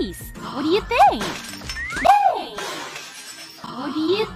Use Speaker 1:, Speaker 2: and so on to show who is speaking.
Speaker 1: face. What do you think? What do you